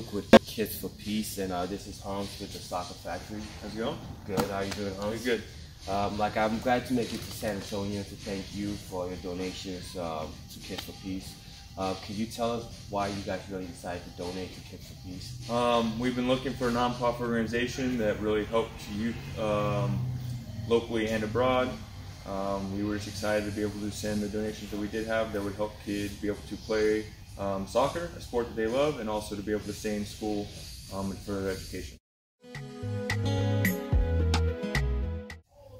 Rook with Kits for Peace, and uh, this is Hans with the Soccer Factory. How's it going? Good. How are you doing, Hans? Good. Um, like I'm glad to make it to San Antonio to thank you for your donations um, to Kits for Peace. Uh, can you tell us why you guys really decided to donate to Kits for Peace? Um, we've been looking for a nonprofit organization that really helps youth um, locally and abroad. Um, we were just excited to be able to send the donations that we did have that would help kids be able to play um, soccer, a sport that they love, and also to be able to stay in school um, and further education.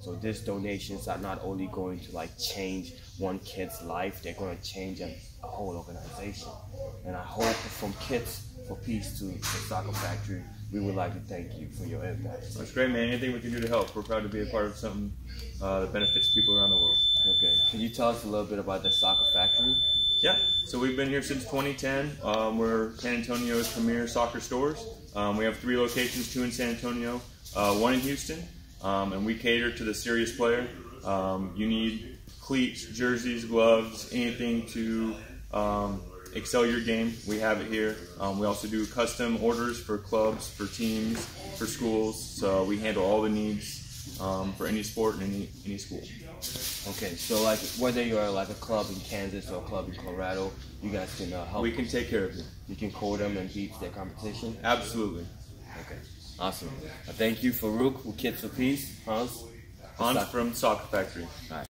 So these donations are not only going to like change one kid's life, they're going to change a, a whole organization. And I hope from Kits for Peace to the Soccer Factory, we would like to thank you for your impact. That's great, man. Anything we can do to help, we're proud to be a part of something uh, that benefits people around the world. Okay. Can you tell us a little bit about the Soccer Factory? So we've been here since 2010. Um, we're San Antonio's premier soccer stores. Um, we have three locations, two in San Antonio, uh, one in Houston, um, and we cater to the serious player. Um, you need cleats, jerseys, gloves, anything to um, excel your game. We have it here. Um, we also do custom orders for clubs, for teams, for schools. So we handle all the needs for any sport and any, any school. Okay, so like whether you're like a club in Kansas or a club in Colorado, you guys can uh, help. We can take care of you. You can call them and beat their competition. Absolutely. Okay, awesome. Uh, thank you, Farouk with Kits for Peace. Hans. Hans from Soccer Factory. All right.